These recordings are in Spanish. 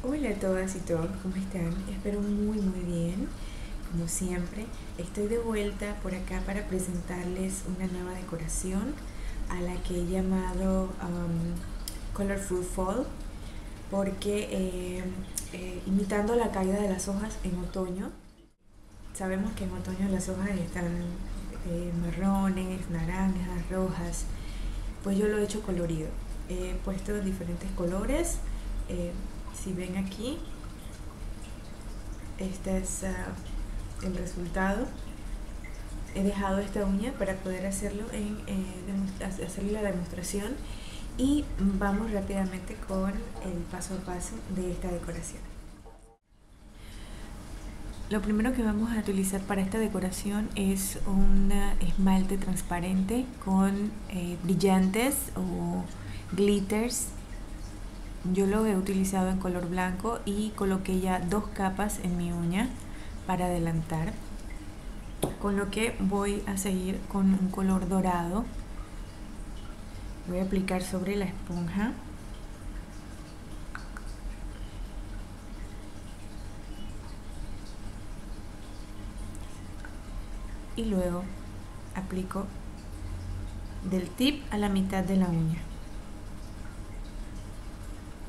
Hola a todas y todos, ¿cómo están? Espero muy muy bien. Como siempre, estoy de vuelta por acá para presentarles una nueva decoración a la que he llamado um, Colorful Fall porque eh, eh, imitando la caída de las hojas en otoño. Sabemos que en otoño las hojas están eh, marrones, naranjas, rojas, pues yo lo he hecho colorido. He puesto diferentes colores. Si ven aquí, este es ah, el resultado he dejado esta uña para poder hacerlo en, hacerle la demostración y vamos rápidamente con el paso a paso de esta decoración. Lo primero que vamos a utilizar para esta decoración es un esmalte transparente con eh, brillantes o glitters. Yo lo he utilizado en color blanco y coloqué ya dos capas en mi uña para adelantar con lo que voy a seguir con un color dorado. Voy a aplicar sobre la esponja. Y luego aplico del tip a la mitad de la uña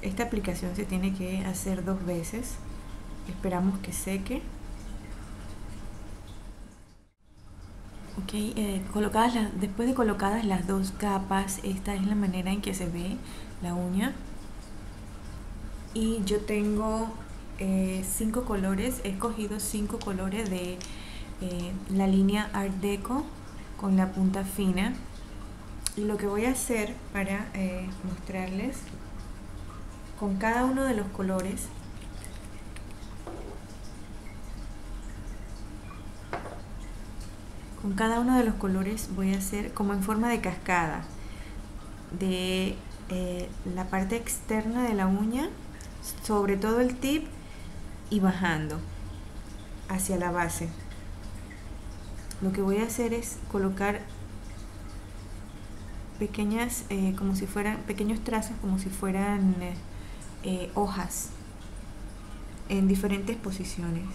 esta aplicación se tiene que hacer dos veces esperamos que seque Ok, eh, colocadas después de colocadas las dos capas, esta es la manera en que se ve la uña. Y yo tengo eh, cinco colores, he escogido cinco colores de eh, la línea Art Deco con la punta fina. Y lo que voy a hacer para mostrarles con cada uno de los colores. Con cada uno de los colores voy a hacer como en forma de cascada de eh, la parte externa de la uña sobre todo el tip y bajando hacia la base. Lo que voy a hacer es colocar pequeñas eh, como si fueran pequeños trazos como si fueran eh, hojas en diferentes posiciones.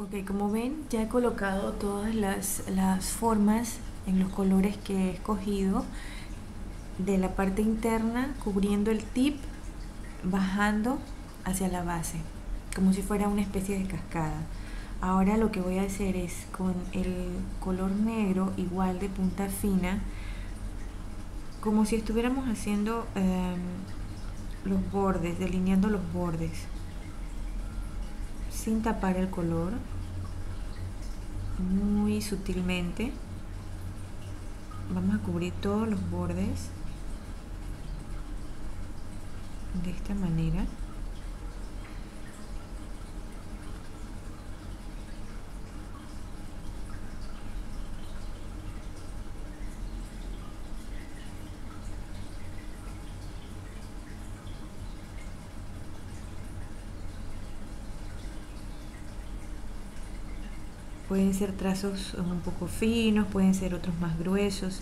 Ok, como ven ya he colocado todas las, formas en los colores que he escogido de la parte interna cubriendo el tip bajando hacia la base como si fuera una especie de cascada. Ahora lo que voy a hacer es con el color negro igual de punta fina como si estuviéramos haciendo em, los bordes delineando los bordes sin tapar el color muy sutilmente vamos a cubrir todos los bordes de esta manera Pueden ser trazos un poco finos, pueden ser otros más gruesos.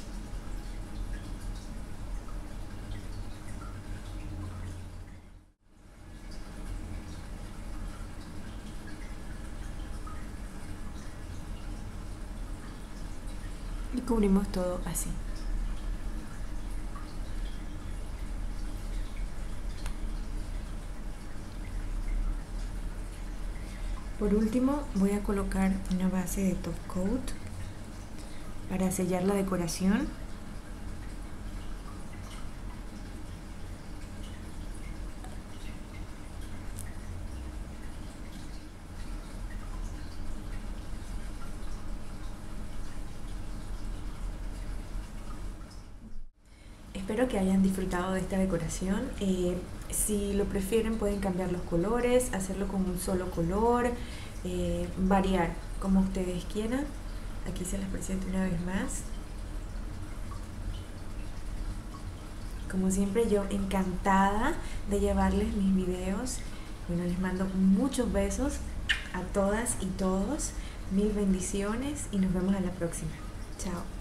Y cubrimos todo así. Por último voy a colocar una base de top coat para sellar la decoración. Espero que hayan disfrutado de esta decoración. Eh, si lo prefieren pueden cambiar los colores, hacerlo con un solo color, eh, variar como ustedes quieran. Aquí se les presento una vez más. como siempre yo encantada de llevarles mis videos. Bueno, les mando muchos besos a todas y todos. Mil bendiciones y nos vemos a la próxima. Chao.